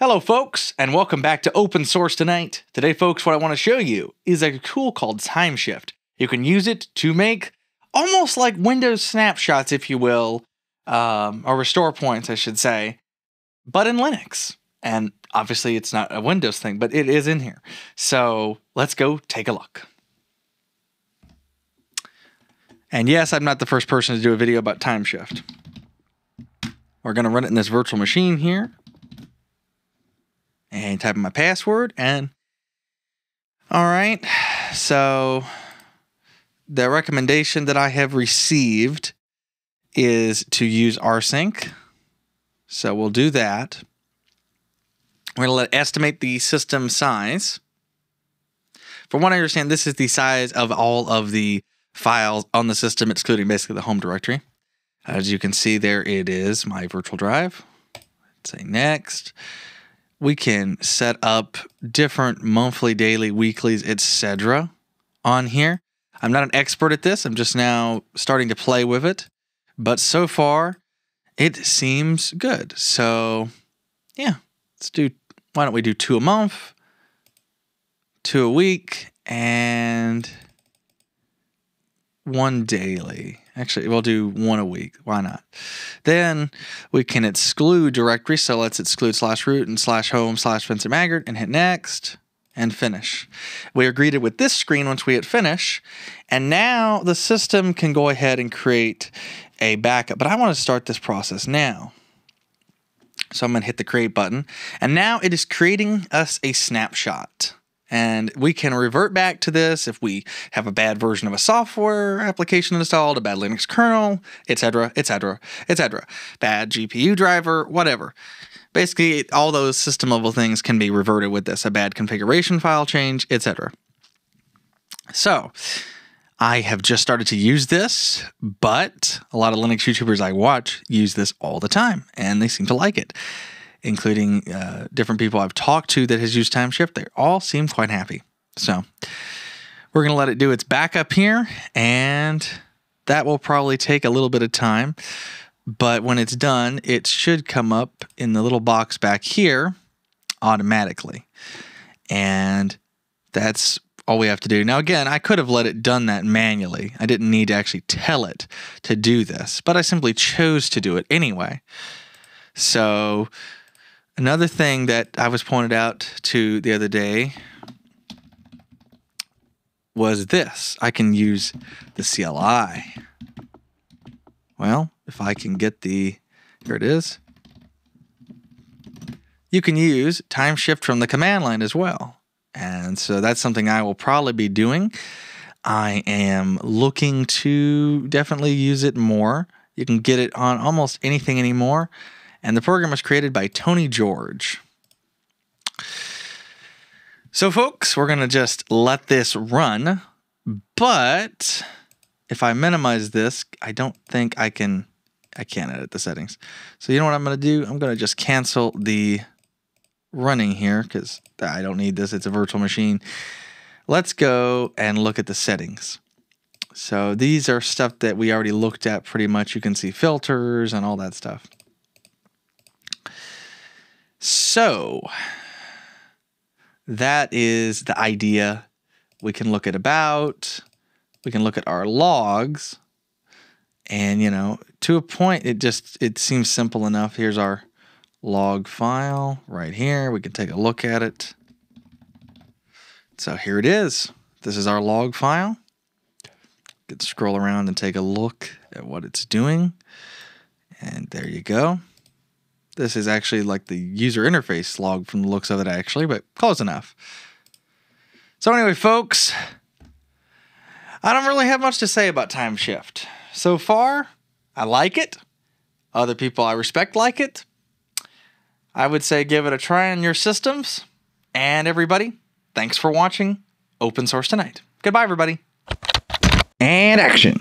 Hello, folks, and welcome back to Open Source Tonight. Today, folks, what I want to show you is a tool called Timeshift. You can use it to make almost like Windows snapshots, if you will, um, or restore points, I should say, but in Linux. And obviously, it's not a Windows thing, but it is in here. So let's go take a look. And yes, I'm not the first person to do a video about Timeshift. We're going to run it in this virtual machine here and type in my password and all right so the recommendation that i have received is to use rsync. So we'll do that. We're going to let estimate the system size. From what i understand this is the size of all of the files on the system excluding basically the home directory. As you can see there it is my virtual drive. Let's say next we can set up different monthly, daily, weeklies, etc. on here. I'm not an expert at this. I'm just now starting to play with it. But so far, it seems good. So, yeah, let's do, why don't we do two a month, two a week, and one daily. Actually, we'll do one a week. Why not? Then we can exclude directory. So let's exclude slash root and slash home slash Vincent Maggard and hit next and finish. We are greeted with this screen once we hit finish. And now the system can go ahead and create a backup. But I want to start this process now. So I'm going to hit the create button. And now it is creating us a snapshot. And we can revert back to this if we have a bad version of a software application installed, a bad Linux kernel, etc., etc., etc. Bad GPU driver, whatever. Basically, all those system level things can be reverted with this, a bad configuration file change, etc. So, I have just started to use this, but a lot of Linux YouTubers I watch use this all the time, and they seem to like it including uh, different people I've talked to that has used Timeshift. They all seem quite happy. So we're going to let it do its backup here, and that will probably take a little bit of time. But when it's done, it should come up in the little box back here automatically. And that's all we have to do. Now, again, I could have let it done that manually. I didn't need to actually tell it to do this, but I simply chose to do it anyway. So Another thing that I was pointed out to the other day was this. I can use the CLI. Well, if I can get the, here it is. You can use Timeshift from the command line as well. And so that's something I will probably be doing. I am looking to definitely use it more. You can get it on almost anything anymore and the program was created by Tony George. So, folks, we're going to just let this run, but if I minimize this, I don't think I can, I can't edit the settings. So, you know what I'm going to do? I'm going to just cancel the running here because I don't need this. It's a virtual machine. Let's go and look at the settings. So these are stuff that we already looked at pretty much. You can see filters and all that stuff. So that is the idea. We can look at about, we can look at our logs, and you know, to a point, it just it seems simple enough. Here's our log file right here. We can take a look at it. So here it is. This is our log file. Can scroll around and take a look at what it's doing. And there you go. This is actually like the user interface log from the looks of it, actually, but close enough. So, anyway, folks, I don't really have much to say about Timeshift. So far, I like it. Other people I respect like it. I would say give it a try on your systems. And everybody, thanks for watching Open Source Tonight. Goodbye, everybody. And action.